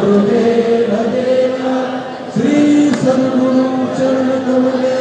गुरुदेव देवा श्री सद्गुरु चरण कमले